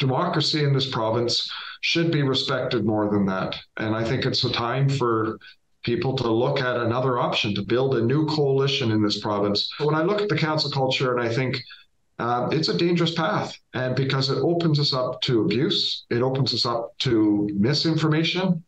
democracy in this province should be respected more than that. And I think it's a time for people to look at another option to build a new coalition in this province. When I look at the cancel culture and I think uh, it's a dangerous path, and because it opens us up to abuse, it opens us up to misinformation,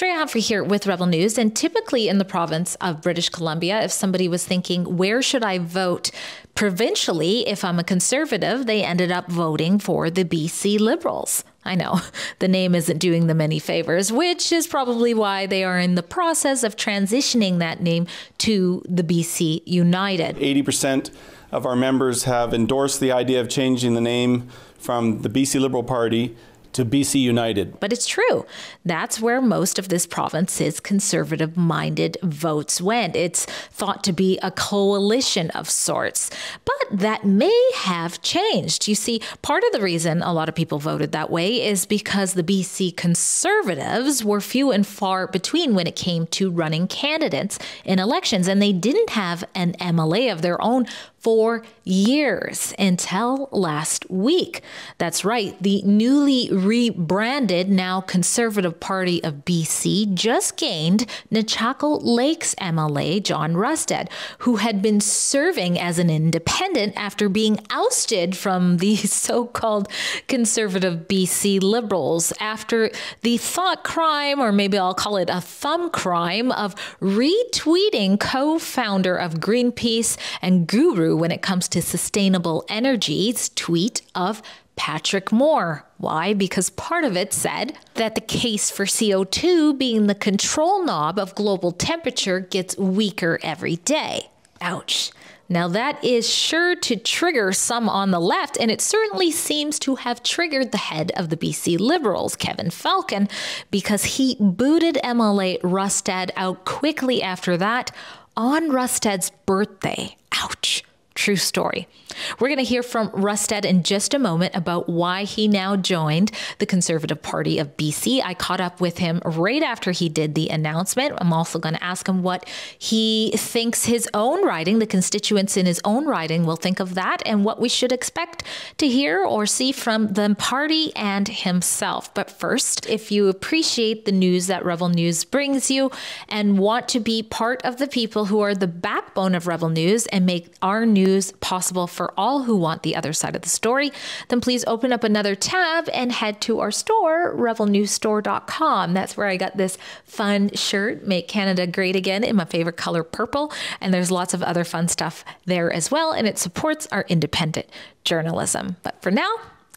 Drea Humphrey here with Rebel News. And typically in the province of British Columbia, if somebody was thinking, where should I vote provincially if I'm a conservative, they ended up voting for the BC Liberals. I know the name isn't doing them any favors, which is probably why they are in the process of transitioning that name to the BC United. 80% of our members have endorsed the idea of changing the name from the BC Liberal Party to BC United. But it's true. That's where most of this province's conservative minded votes went. It's thought to be a coalition of sorts. But that may have changed. You see, part of the reason a lot of people voted that way is because the BC conservatives were few and far between when it came to running candidates in elections, and they didn't have an MLA of their own for years until last week. That's right, the newly rebranded, now Conservative Party of BC just gained Nechako Lakes MLA John Rustad, who had been serving as an independent after being ousted from the so called conservative BC Liberals after the thought crime, or maybe I'll call it a thumb crime, of retweeting co founder of Greenpeace and guru when it comes to sustainable energies tweet of Patrick Moore. Why? Because part of it said that the case for CO2 being the control knob of global temperature gets weaker every day. Ouch. Now, that is sure to trigger some on the left, and it certainly seems to have triggered the head of the BC Liberals, Kevin Falcon, because he booted MLA Rustad out quickly after that on Rustad's birthday. Ouch. True story. We're going to hear from Rustad in just a moment about why he now joined the Conservative Party of BC. I caught up with him right after he did the announcement. I'm also going to ask him what he thinks his own riding, the constituents in his own riding, will think of that and what we should expect to hear or see from the party and himself. But first, if you appreciate the news that Rebel News brings you and want to be part of the people who are the backbone of Rebel News and make our news possible for all who want the other side of the story, then please open up another tab and head to our store, rebelnewsstore.com. That's where I got this fun shirt, Make Canada Great Again, in my favorite color, purple. And there's lots of other fun stuff there as well. And it supports our independent journalism. But for now,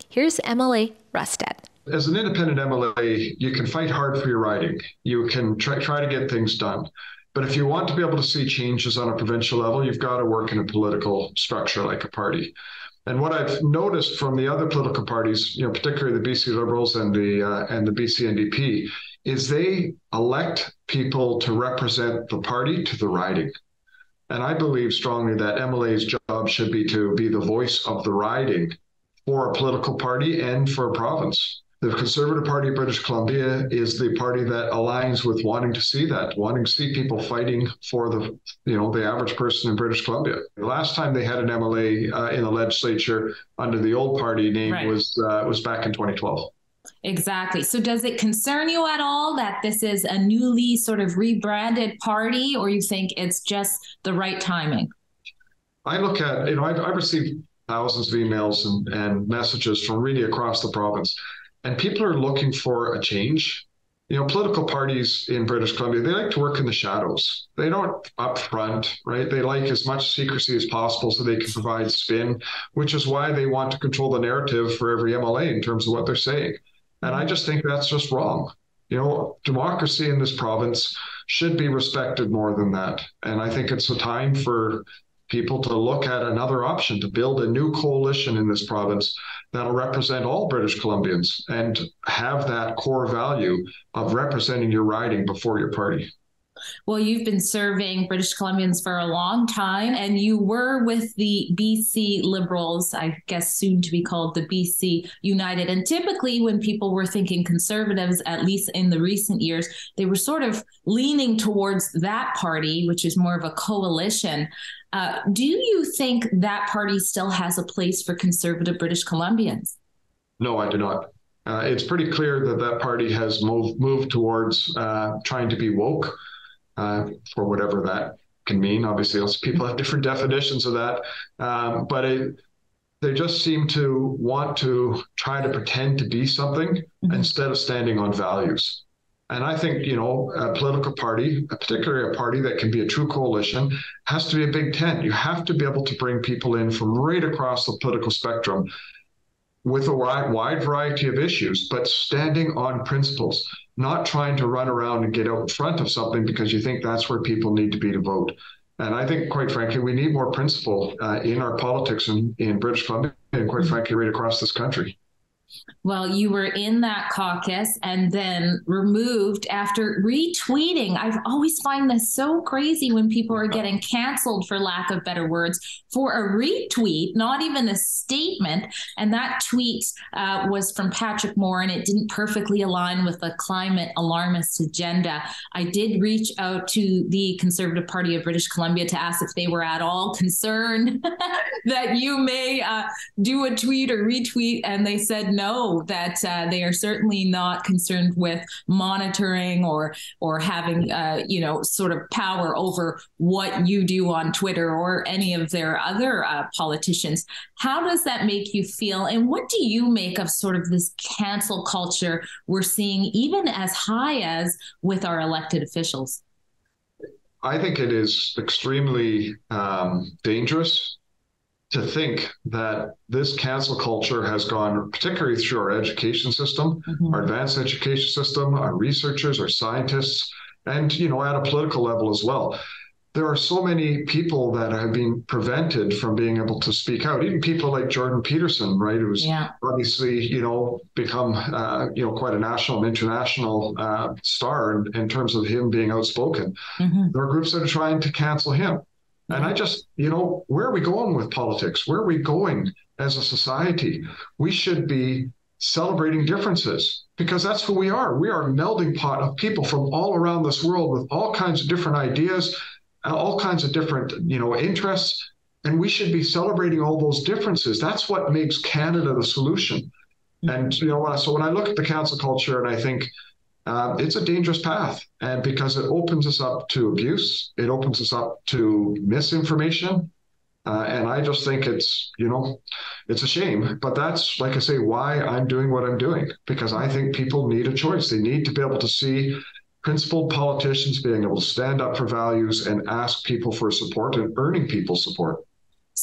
here's MLA Rustad as an independent MLA, you can fight hard for your riding. You can try, try to get things done. But if you want to be able to see changes on a provincial level, you've got to work in a political structure like a party. And what I've noticed from the other political parties, you know, particularly the BC Liberals and the uh, and the BC NDP, is they elect people to represent the party to the riding. And I believe strongly that MLA's job should be to be the voice of the riding for a political party and for a province the Conservative Party of British Columbia is the party that aligns with wanting to see that, wanting to see people fighting for the, you know, the average person in British Columbia. The last time they had an MLA uh, in the legislature under the old party name right. was uh, was back in 2012. Exactly. So, does it concern you at all that this is a newly sort of rebranded party, or you think it's just the right timing? I look at, you know, I've, I've received thousands of emails and, and messages from really across the province and people are looking for a change. You know, political parties in British Columbia, they like to work in the shadows. They don't up front, right? They like as much secrecy as possible so they can provide spin, which is why they want to control the narrative for every MLA in terms of what they're saying. And I just think that's just wrong. You know, democracy in this province should be respected more than that. And I think it's a time for people to look at another option to build a new coalition in this province that'll represent all British Columbians and have that core value of representing your riding before your party. Well, you've been serving British Columbians for a long time, and you were with the BC Liberals, I guess soon to be called the BC United. And typically, when people were thinking conservatives, at least in the recent years, they were sort of leaning towards that party, which is more of a coalition. Uh, do you think that party still has a place for conservative British Columbians? No, I do not. Uh, it's pretty clear that that party has moved moved towards uh, trying to be woke, uh, for whatever that can mean. Obviously, people have different definitions of that, um, but it, they just seem to want to try to pretend to be something mm-hmm. instead of standing on values. And I think, you know, a political party, particularly a party that can be a true coalition, has to be a big tent. You have to be able to bring people in from right across the political spectrum with a wide, variety of issues, but standing on principles, not trying to run around and get out in front of something because you think that's where people need to be to vote. And I think, quite frankly, we need more principle uh, in our politics in, in British Columbia and, quite frankly, right across this country. Well, you were in that caucus and then removed after retweeting. I've always find this so crazy when people are getting canceled, for lack of better words, for a retweet, not even a statement. And that tweet uh, was from Patrick Moore, and it didn't perfectly align with the climate alarmist agenda. I did reach out to the Conservative Party of British Columbia to ask if they were at all concerned that you may uh, do a tweet or retweet, and they said no know that uh, they are certainly not concerned with monitoring or or having uh, you know sort of power over what you do on Twitter or any of their other uh, politicians. How does that make you feel, and what do you make of sort of this cancel culture we're seeing, even as high as with our elected officials? I think it is extremely um, dangerous to think that this cancel culture has gone particularly through our education system, mm-hmm. our advanced education system, our researchers, our scientists, and you know at a political level as well. There are so many people that have been prevented from being able to speak out. Even people like Jordan Peterson, right, who's yeah. obviously you know become uh, you know quite a national and international uh, star in, in, terms of him being outspoken. Mm-hmm. There are groups that are trying to cancel him. And I mm-hmm. just, you know, where are we going with politics? Where are we going as a society? We should be celebrating differences because that's who we are. We are a melding pot of people from all around this world with all kinds of different ideas, uh, all kinds of different, you know, interests. And we should be celebrating all those differences. That's what makes Canada the solution. Mm-hmm. And, you know, so when I look at the cancel culture and I think, uh, it's a dangerous path and because it opens us up to abuse it opens us up to misinformation. Uh, and i just think it's you know it's a shame. But that's like i say why i'm doing what i'm doing because i think people need a choice. They need to be able to see principled politicians being able to stand up for values and ask people for support and earning people's support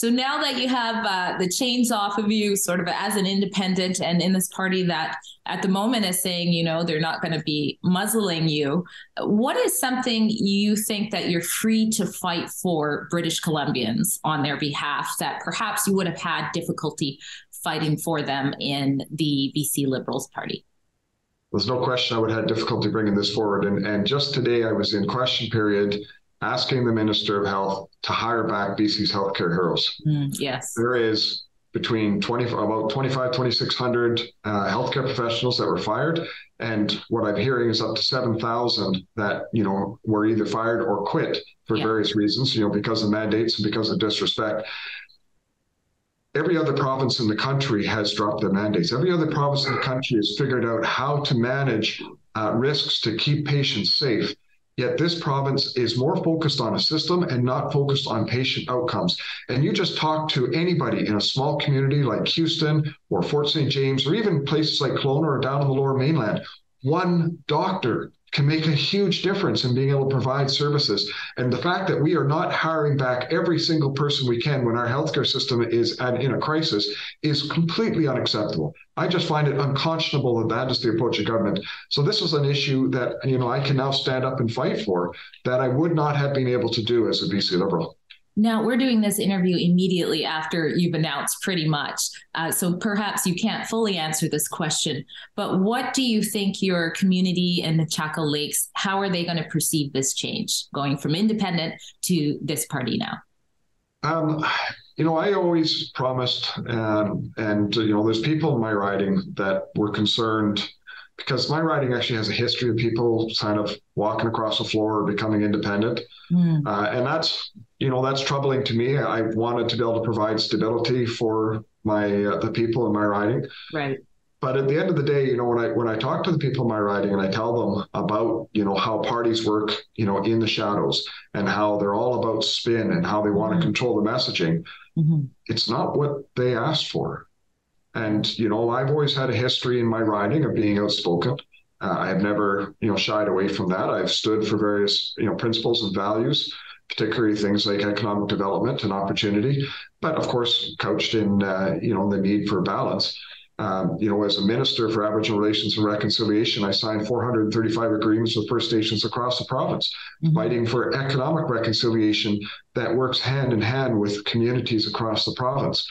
so now that you have uh, the chains off of you, sort of as an independent, and in this party that at the moment is saying, you know, they're not going to be muzzling you, what is something you think that you're free to fight for British Columbians on their behalf that perhaps you would have had difficulty fighting for them in the BC Liberals Party? There's no question I would have had difficulty bringing this forward. And, and just today, I was in question period asking the Minister of Health to hire back BC's healthcare heroes. Mm, yes. There is between 20 about 25 2600 uh, healthcare professionals that were fired and what i'm hearing is up to 7000 that you know were either fired or quit for yeah. various reasons you know because of mandates and because of disrespect every other province in the country has dropped their mandates every other province in the country has figured out how to manage uh, risks to keep patients safe Yet this province is more focused on a system and not focused on patient outcomes. And you just talk to anybody in a small community like Houston or Fort St. James or even places like Kelowna or down in the lower mainland, one doctor can make a huge difference in being able to provide services. And the fact that we are not hiring back every single person we can when our healthcare system is at, in a crisis is completely unacceptable. I just find it unconscionable that that is the approach of government. So this is an issue that you know I can now stand up and fight for that I would not have been able to do as a BC Liberal. Now, we're doing this interview immediately after you've announced pretty much. Uh, so perhaps you can't fully answer this question, but what do you think your community in Nechako Lakes, how are they going to perceive this change going from independent to this party now? Um, you know, I always promised, um, and, you know, there's people in my riding that were concerned because my writing actually has a history of people kind of walking across the floor or becoming independent. Mm. Uh, and that's, you know, that's troubling to me. I wanted to be able to provide stability for my uh, the people in my writing. Right. But at the end of the day, you know, when I when I talk to the people in my writing and I tell them about, you know, how parties work, you know, in the shadows and how they're all about spin and how they want to control the messaging, mm-hmm. it's not what they asked for. And you know, I've always had a history in my riding of being outspoken. Uh, I have never, you know, shied away from that. I've stood for various, you know, principles and values, particularly things like economic development and opportunity, but of course, couched in, uh, you know, the need for balance. Um, you know, as a minister for Aboriginal Relations and Reconciliation, I signed 435 agreements with First Nations across the province, mm-hmm. fighting for economic reconciliation that works hand in hand with communities across the province.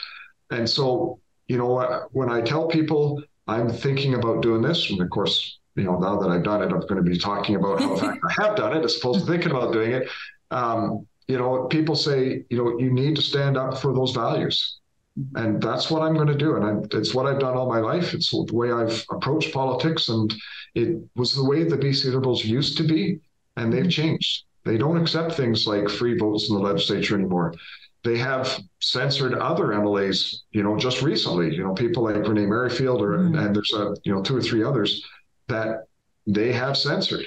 And so, you know, when I tell people I'm thinking about doing this, and of course, you know, now that I've done it, I'm going to be talking about how I have done it as opposed to thinking about doing it. Um, you know, people say, you know, you need to stand up for those values and that's what I'm going to do. And I, it's what I've done all my life. It's the way I've approached politics, and it was the way the BC Liberals used to be, and they've changed. They don't accept things like free votes in the legislature anymore. They have censored other MLAs, you know, just recently. You know, people like Renee Merrifield, or mm-hmm. and there's a you know two or three others that they have censored.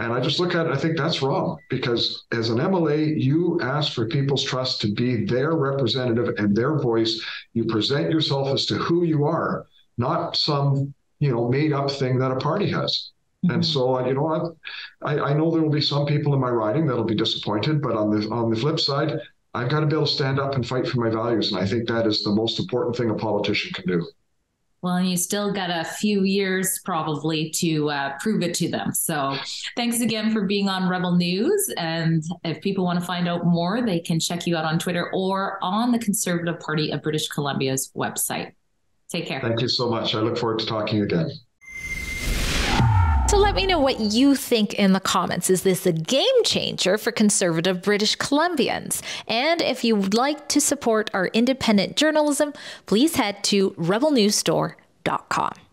And I just look at it, I think that's wrong because as an MLA, you ask for people's trust to be their representative and their voice. You present yourself as to who you are, not some, you know, made up thing that a party has. Mm-hmm. And so, you know, I, I know there will be some people in my riding that'll be disappointed, but on the on the flip side, I've got to be able to stand up and fight for my values. And I think that is the most important thing a politician can do. Well, and you still got a few years probably to uh, prove it to them. So thanks again for being on Rebel News. And if people want to find out more, they can check you out on Twitter or on the Conservative Party of British Columbia's website. Take care. Thank you so much. I look forward to talking again. Let me know what you think in the comments. Is this a game changer for conservative British Columbians? And if you would like to support our independent journalism, please head to rebelnewsstore.com.